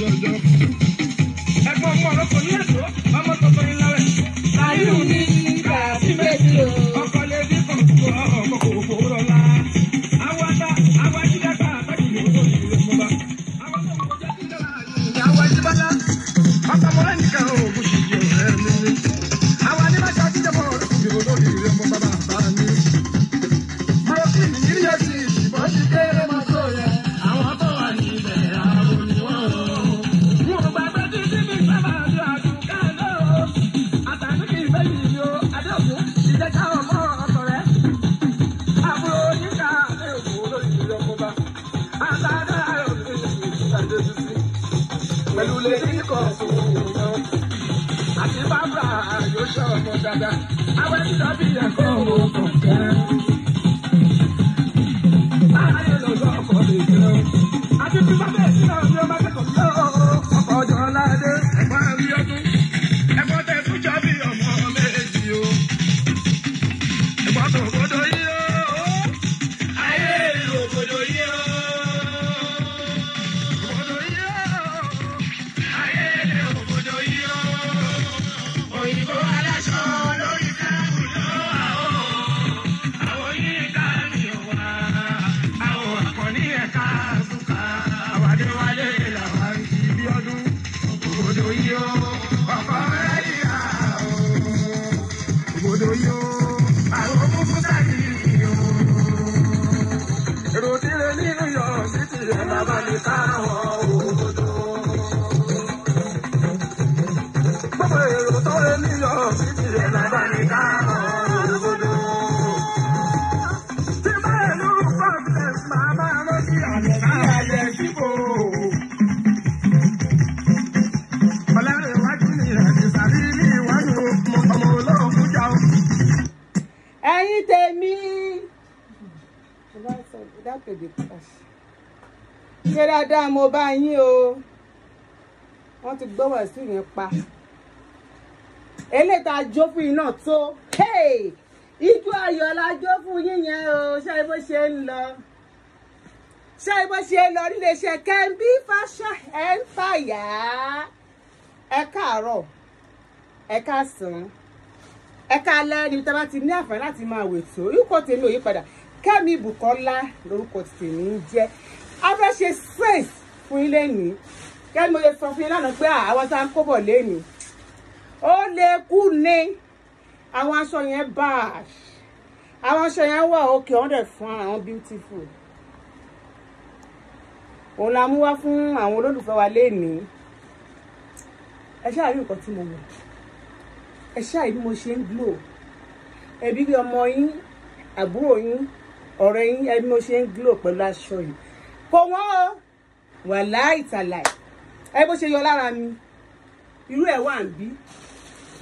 pẹ̀lú ṣé dáadáa mo bá yín o. Wọ́n ti gbọ́ wẹ̀sùn yẹn pa. Eléyìí tá a jó fún yín náà tó. Ijó ayọ̀ la jó fún yín yẹn o. Ṣé bó ṣe ń lọ? Ṣé bó ṣe ń lọ níléeṣẹ́ kẹ́ńbí fashion empire ẹ káàárọ̀. Ẹ káàsán. Ẹ̀ka alẹ́ ni tí a bá ti ní àǹfààní láti máa wètò orúkọ tèmi ò yí padà. Kẹ́mi Bùkọ́lá lórúkọ tèmi ń jẹ́ a fẹ́ ṣe space fún yín lẹ́nìí kẹ́mi mo yẹ sọ fún yín lánàá pé àwọn tá a ń kó bọ̀ lẹ́nìí ó lè kú ní àwọn aṣọ yẹn bash àwọn aṣọ yẹn wà òkè wọ́n dẹ̀ fún àwọn beautiful. Òun la mú wá fún àwọn olólùfẹ́ wa lẹ́nìí ẹ ṣáà rí nǹkan tí mo wọ̀ ẹ ṣáà bí mo ṣe ń glow. Ẹbí bí ọmọ yín àbúrò yín ọ̀rẹ́ yín ẹbí mo ṣe ń glow pẹ̀lú aṣọ yìí kò wọ́n o. Wà láìtàláì ẹ bó ṣe yọ lára mi irú ẹ̀ wà ń bí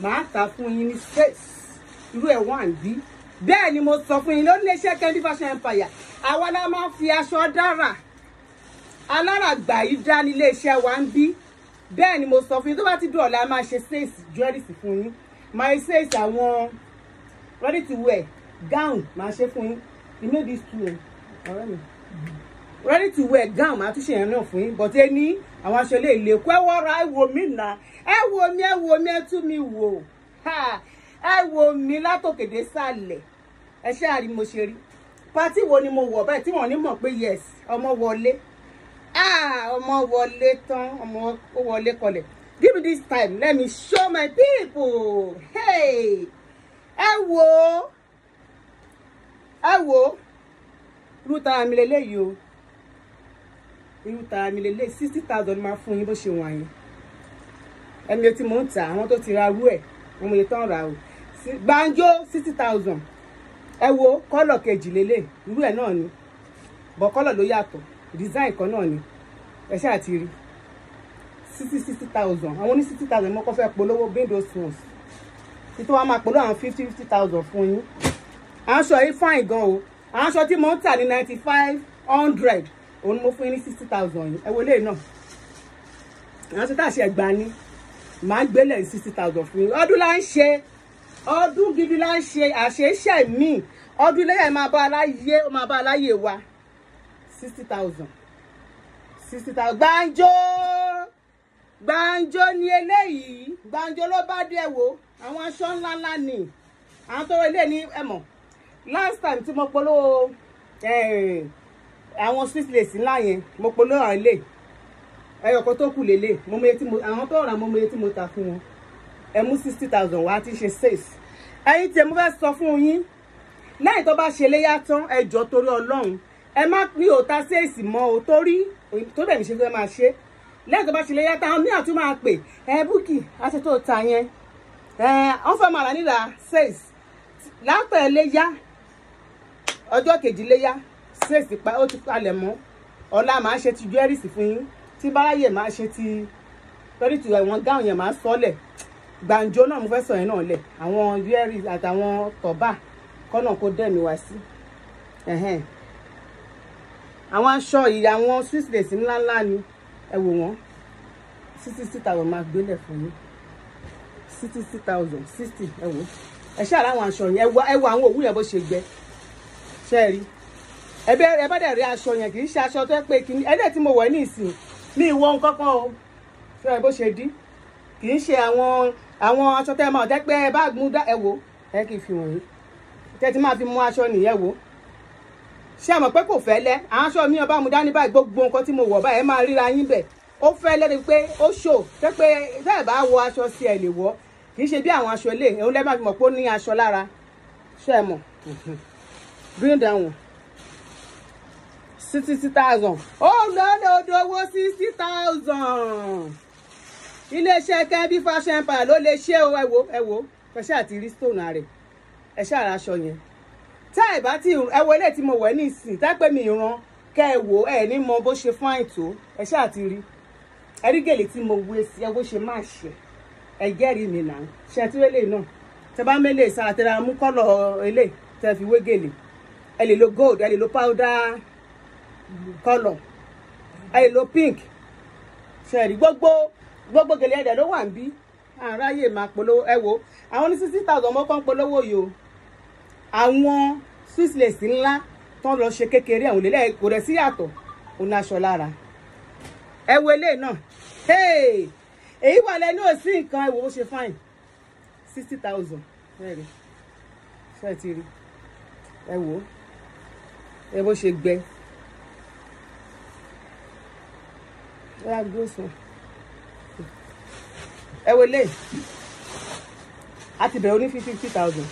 màá tà fún yín ní space. Irú ẹ̀ wà ń bí bẹ́ẹ̀ ni mo sọ fún yín lórí iléeṣẹ́ Kẹ́ndí Fashion Empire àwa la máa ń fi aṣọ dára. Alára gbà yìí dá ní iléeṣẹ́ wa ń bí bẹ́ẹ̀ ni mo sọ fún yín tó bá ti dùn ọ̀la máa ṣe sales jewelry fún yín. Máa ṣe sales àwọn ready to wear gown máa ṣe fún yín. You know this two ọ̀rẹ́ mi ready to wear gown máa tún ṣe yẹn náà fún yín. But ẹ ní àwọn aṣọ ilé ìlé kó ẹ wọ́ra ẹ wò mí nà ẹ wò mí ẹ wò mí ẹ tún mi wò. Ẹ wò mí látòkèdè sàlẹ̀ ẹ ṣáà rí mo ṣe rí. Pátì wo ni mo wọ̀ báyìí tí wọ́n ní mọ̀ pé yes ọmọ wọlé. Ọmọ wọlé tán ọmọ ó wọlé kọlẹ̀. Give me this time let me show my people. Hey! Ẹ wò ẹ wò tara mi lélẹ́yìí o irú tara mi lélẹ́yìí sixty thousand máa fún yín bó ṣe wọ̀n yín. Ẹ̀mí tí mò ń tà àwọn tó ti ra rú ẹ̀ wọ́n iye tán rà o. Gbàǹjo sixty thousand. Ẹ wo kọ́lọ̀ kejì lélẹ̀ irú ẹ̀ náà ni. Bọ̀ kọ́lọ̀ ló yàtọ̀ design kan náà ni. Ẹ ṣáà ti rí. Sixty sixty thousand. Àwọn ní sixty thousand mọ́kọ́ fẹ́ polówó bring those ones. Títí wọ́n máa polówó àwọn fifty fifty thousand fún yín. Aṣọ yìí fine gan o. Aṣọ tí mo ń tà ní ninety five hundred òun ni mo fún yín ní sixty thousand. Yìí ẹ wo eléyìí náà. Àwọn aṣọ tá a ṣe gbà ní màá gbélé sixty thousand fún yín. Ọdún la ń ṣe. Ọdún gidi la ń ṣe. Àṣeṣe míì ọdún lẹ́yìn ẹ̀ máa bá aláyé ó máa bá aláyé wa. Sixty thousand. Sixty thousand. Gbàǹjo! Gbàǹjo ni eléyìí. Gbàǹjo ló bá dé wo. Àwọn aṣọ ńláńlá ni. Àwọn tó ilé ní ẹmọ last time tí mo polówó eh, àwọn swiss lace ńlá yẹn mo polówó àwọn ilé. Ẹyọ kan tó kù lélẹ̀ mo mọ iye tí mo àwọn tó rà mo mọ iye tí mo ta fún wọn. Ẹ mú sixty thousand wá ń ṣe six. Ẹ̀yin tí mo fẹ́ sọ fún yín lẹ́yìn tó bá ṣe léyà tán ẹ jọ̀ọ́ torí Ọlọ́run. Ẹ má ní òta séèsì mọ́ o torí tó bẹ̀ mí ṣe fẹ́ máa ṣe. Lẹ́yìn tó bá ṣe léyà tán àwọn mìíràn tún máa pè. Ẹ búkì aṣọ tó ta yẹn. Ẹ wọ́n fẹ́ máa rà nílà séèsì lápẹ̀ léyà ọjọ́ kejì léyà séèsì pa ó ti palẹ̀ mọ́. Ọ̀la màá ṣe ti jẹ́rìsì fún yín. Tí báráyè máa ṣe ti lórí ti ẹ̀wọ̀n gáwọn yẹn máa sọ́lẹ̀. Gbàǹjo náà mo fẹ́ sọ yẹn náà lẹ̀. Àwọn jẹ́rìsì àtàwọn tọ̀bà kọ́nà kó dẹ̀mí wá sí. Àwọn aṣọ yìí àwọn swiss lace ńláńlá ni. Ẹ wò wọ́n. Sixty six thousand máa gbélé fún yín. Sixty six thousand sixty ẹ wò. Ẹ ṣáà láwọn aṣọ yẹn. Ẹ wọ àwọn òwú yẹn bó ṣe gbẹ. Ṣe bẹ ẹ bá dẹ̀ rí aṣọ yẹn kì í ṣe aṣọ tó yẹ pé kìíní ẹ dẹ̀ tí mo wọ̀ ní ìsìn ní ìwọ nǹkan kan o. Ṣe é bó ṣe dí? Kì í ṣe àwọn àwọn aṣọ tẹ́ ẹ máa jẹ́ pé ẹ bá mú ẹ wò ẹ kì í fi wọ̀nyí. Tẹ́ ti máa fi mú aṣọ nìyẹn wò. Ṣé ẹ mọ̀ pé kò fẹ́ lẹ́ àwọn aṣọ mi ọba mu dání báyìí gbogbo nǹkan tí mo wọ̀ báyìí ẹ máa ríra yín bẹ̀. Ó fẹ́ lẹ́nu pé ó ṣò tẹ́ pé tẹ́ ẹ bá wọ aṣọ sí ẹ lè wọ̀. Kì í ṣe bí àwọn aṣọ ilé òun lẹ́ máa fi mọ̀ pé ó ní aṣọ lára. Ṣé ẹ mọ̀? bring down sixty thousand. Ó lọ́dọ̀ odò owó sixty thousand. Iléeṣẹ́ kẹ́bí fashion empire ló lè ṣe o. Ẹ wo ẹ wo ẹ ṣáà ti rí stone rẹ̀ ẹ ṣáà ra aṣọ yẹn. Tá ẹ bá ti ẹ wo ilé tí mo wẹ̀ ní ìsìn tápẹ́ mi ìran kẹ ẹ wò ẹ ní mọ bó ṣe fún àìtó ẹ ṣáà ti rí. Ẹ gèlè tí mo wé sí ẹ bó ṣe máa ṣe. Ẹ jẹ́rìí mi náà. Ṣe tí wẹ́lẹ̀ náà? Tẹ bá mẹ́lẹ̀ sára ra mú kọ́lọ̀ ilé tẹ fi wé gèlè. Ẹ lè lo gold ẹ lè lo powder lè lo pink. Ṣe rí? Gbogbo gbogbo gèlè ẹ̀dẹ̀ ló wà ń bí àráyè máa polówó. Ẹ wo àwọn ní sixty thousand mọ́kàn polówó yìí o. Àwọn swiss lace ńlá tán lọ ṣe kékeré àwọn òlélẹ̀ kò rẹ̀ sí yàtọ̀. Òun aṣọ lára. Ẹ wo eléyìí náà. Èyí wà lẹ́nu òsì nǹkan. Ẹ wo bó ṣe fine. Sixty thousand. Ṣe ti rí? Ẹ wo. Ẹ bó ṣe gbẹ yà gbé sùn. Ẹ wo eléyìí. A ti bẹ̀rẹ̀ fifty thousand.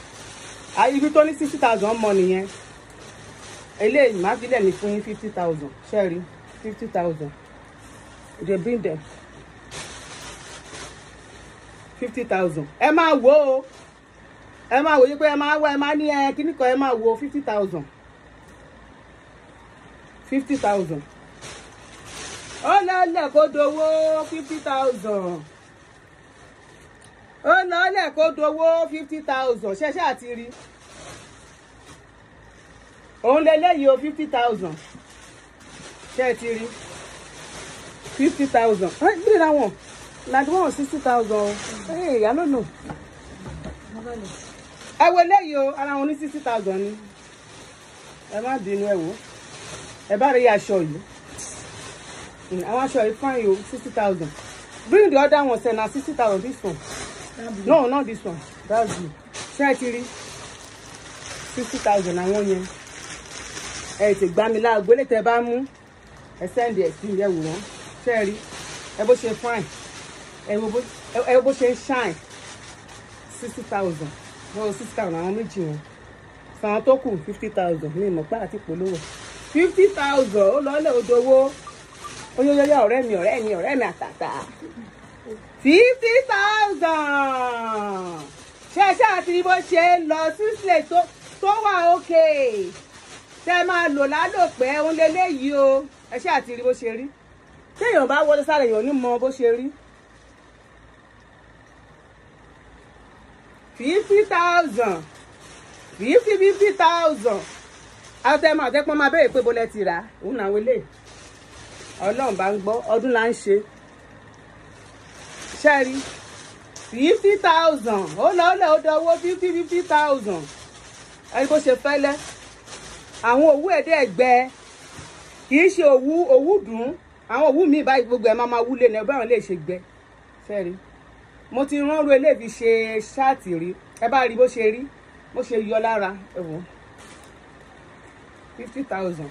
Ibi tó ní sixty thousand mọ nìyẹn. Eléyìí má fi fún yín fifty thousand. Ṣẹ́ẹ̀rí fifty thousand. They bring them. Fifty thousand. Ẹ máa wò ó. Ẹ máa wò yí pé ẹ máa wá ẹ máa ní fifty thousand. Fifty thousand ó lọ́lẹ̀ kó dowó fifty thousand. Ó lọ́lẹ̀ kó dowó fifty thousand. Ṣẹ̀ṣẹ̀ àti rí? Òun lélẹ́yìí o fifty thousand. Ṣe é ti rí? Fifty thousand. Ẹ bí ra wọn like one sixty thousand. I don't know. Ẹ wo eléyìí o ara wọn ní sixty thousand ni. Ẹ má bínú ẹ wò ẹ bá rí aṣọ yìí àwọn aṣọ yìí fine o sixty thousand. Bring the other one sẹ na sixty thousand this one. No not this one. That's you ṣé ẹ ti rí? Sixty thousand àwọn yẹn. Ẹ ti gbá mi láago lè tẹ bá mú ẹ sẹ́ndì ẹ̀ sí ìyẹ̀wò wọn ṣé ẹ rí? Ẹ bó ṣe fine. Ẹ bó ṣe shine. Sixty thousand. Wọ́n sixty thousand àwọn méjì wọn. Sàn tó kù fifty thousand. Ní ìmọ̀pá àti ìpolówó fifty thousand ó lọ́ọ́lẹ̀ odowó oyóyóyó ọ̀rẹ́ mi ọ̀rẹ́ mi ọ̀rẹ́ mi àtàtà. Fifty thousand. Ṣe ṣáà tí bó ṣe lọ sísè tó wà òkè? Tẹ máa lò lálòpẹ́? Òun lélẹ́yìí o. Ẹ ṣáà tí rí bó ṣe rí. Téèyàn bá wọlé sára èèyàn ní mọ bó ṣe rí. Fifty thousand. Fifty fifty thousand. Àtẹmọ àtẹpọn máa béèrè pé bó lẹ ti rà òun náà wọlé ọlọ́run bá ń gbọ́ ọdún là ń ṣe. Ṣẹ́rí fifty thousand. Ó lọ lẹ ó dọwọ́ fifty fifty thousand. Ẹni bó ṣe fẹ́lẹ́. Àwọn òwú ẹ̀dẹ́ gbẹ. Kì í ṣe òwú òwú dùn. Àwọn òwú mi báyìí gbogbo ẹ̀ máa ma wúlé ní ẹgbẹ́ àwọn lè ṣe gbẹ. Ṣẹ́rí mo ti ránru eléyìí ṣe ṣáàtì rí. Ẹ bá rí bó ṣe rí bó ṣe yọ lára ẹ fifty thousand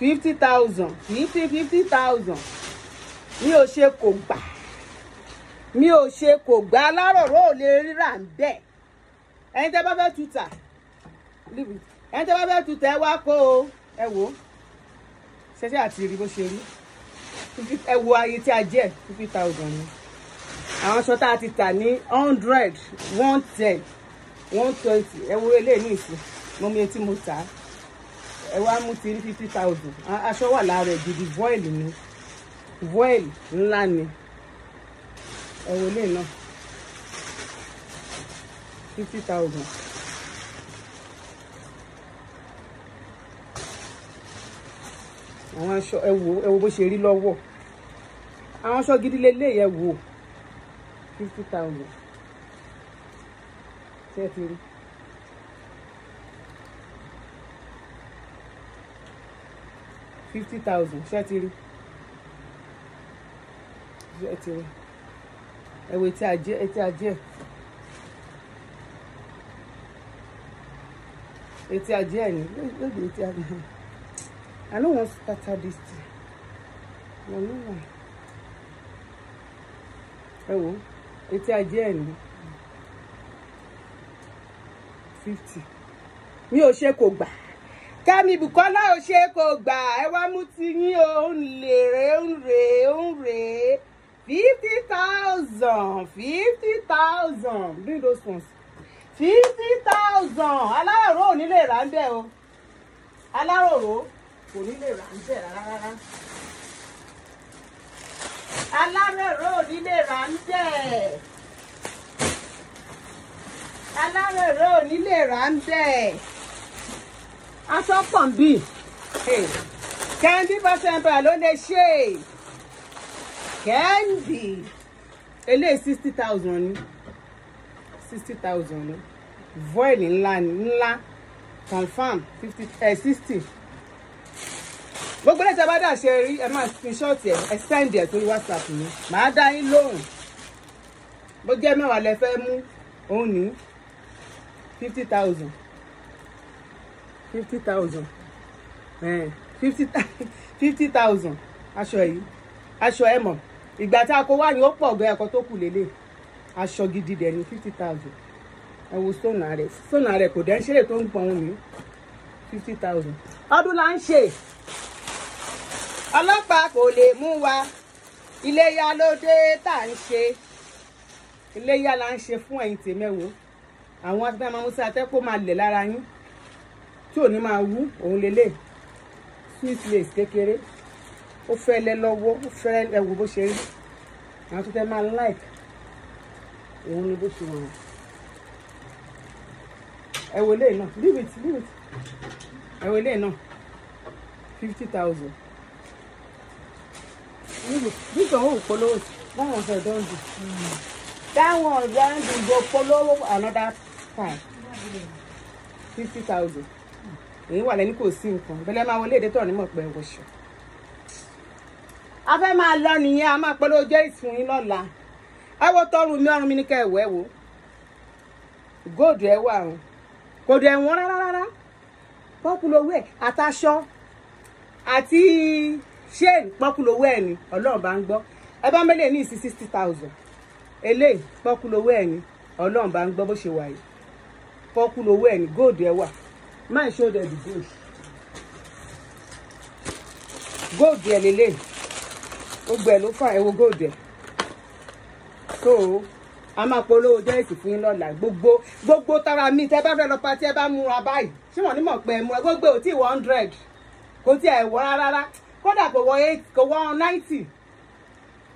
fifty thousand fifty fifty thousand. Mi ò ṣe kò gbà. Mi ò ṣe kò gbà. Alárọ̀rọ̀ ò lè ríra ń bẹ̀. Ẹni tẹ́ bá fẹ́ tuta ẹni tẹ́ bá fẹ́ tuta ẹ wá kó o. Ẹ wò ó. Ṣẹṣẹ àti rí bó ṣe rí? Ẹ wo ayé tí a jẹ fifty thousand ni. Àwọn aṣọ tá a ti tà ní hundred one ten one twenty. Ẹ wo eléyìí ní ìsìn. Mo mi etí mo tà á ẹ wá mú ti rí fifty thousand. Aṣọ wà lára ẹ gidi voil ni. Voil ńlá ni. Ẹ wo eléyìí náà. Fifty thousand. àwọn aṣọ ẹ wo ẹ wo bó ṣe rí lọ́wọ́. Àwọn aṣọ gidi lélẹ̀ yẹ wò fifty thousand. Ṣé ẹ ti rí. Fifty thousand ṣé ti rí ṣé ti rí ẹ wo etí ajé etí ajé etí ajé ẹ ní lóde etí ajé. I no wan scatter this thing. No, no, no. Ẹ wo, etí ajé ẹ̀ ní fifty. Mi ò ṣe kò gbà. Kẹ́mi Bùkọ́lá ò ṣe kò gbà. Ẹ wá mú ti yín o, ń lè rè ń rè ń rè. Fifty thousand, fifty thousand. Bring those ones. Fifty thousand. Aláròró ò ní lè rà ń bẹ̀ o. Aláròró kò ní lè rà ń bẹ̀ rárá alárẹ̀rọ ò ní lè rà ń bẹ̀. alárẹ̀rọ ò ní lè rà ń bẹ̀. Aṣọ pọ̀ ń bì. kẹ́ndí bọ́sẹ̀mbà ló lè ṣe. kẹ́ndí eléyìí sixty thousand ni. sixty thousand ni. Voil ńlá ńlá. Confam fifty sixty. Gbogbo ẹ̀jẹ̀ bá dà ṣe rí ẹ máa screenshot ẹ ẹ send ẹ sórí whatsapp mi. Màá dá yín lóhùn. Bó jẹ́ mẹ́wàá lẹ fẹ́ mú òun ní fifty thousand fifty thousand. Fifty thousand. Aṣọ yìí aṣọ ẹ mọ̀ ìgbà tá a kó wá ní ó pọ̀ gan ẹ̀kọ́ tó kù lélẹ̀. Aṣọ gidi dẹ̀ ní fifty thousand. Ẹ wo stone rẹ stone rẹ kò dẹ́ ń ṣeré tó ń pọ̀ òun ní fifty thousand. Ọdún là ń ṣe. Ọlọ́pàá kò lè mú wa. Iléyá ló dé tá à ń ṣe. Iléyá la ń ṣe fún ẹ̀yin tèmẹ́wò àwọn atẹ́tẹ́ máa mú sí atẹ́kọ́ máa lẹ̀ lára yín tí ò ní máa wú òun lélẹ̀. Sweet lace kékeré. Ó fẹ́lẹ́ lọ́wọ́ ó fẹ́lẹ́ ẹ̀wò bó ṣe rí. Àwọn tó tẹ́ máa like òun ni bó ṣe wọ̀n ẹ̀wò ilé náà. Leave it leave it. Ẹ̀wò ilé náà. Fifty thousand. One wey follow that one sef don do. That one don do go follow another time fifty thousand èyí wà lẹ́ni kò sí nǹkan. Bẹ́lẹ́ máa wọlé èdè tọ̀ ní mọ̀ pé wọṣọ. a fẹ́ máa lọ nìyẹn a máa pẹ́ lójú ìsìn yín lọ́la. Ẹ wo tọrùn mi ọrùn mi ní kẹ́ ẹ wẹ́ wo góòdù ẹ wà o. Kò dẹ̀ wọ́n rárá rárá. Pọ́pùlówó ẹ̀ àtàṣọ àti ṣéènì pọ́kúlówó ẹ̀ ni. Ọlọ́run bá ń gbọ́. Ẹ bá mẹ́lẹ̀ ní ìsí sixty thousand. Eléyìí pọ́kúlówó ẹ̀ ni. Ọlọ́run bá ń gbọ́ bó ṣe wà yìí. Pọ́kúlówó ẹ̀ ni. Góòdù ẹ̀ wà máa ṣó dẹ̀ the gold góòdù ẹ̀ lélẹ̀ gbogbo ẹ̀ ló fà ẹ̀wọ̀ góòdù ẹ̀. So a máa polówó jẹ́rìsì fún yín lọ́la. Gbogbo gbogbo tara mi tẹ́ bá fẹ́ lọ pa tí ẹ bá múra báyìí. Ṣé wọ́n ní mọ̀ pé ẹ múra? Gbogbo ò tí one hundred. Kò tí ẹ̀ wọ́ rárá kódà kò wọ eight kò wọ ninety.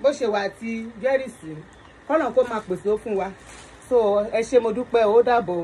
Bó ṣe wà ti jẹ́rìsì kọ́nà kó máa pèsè ó fún wa. So ẹ ṣé mo dúpẹ́ ó dàbọ̀.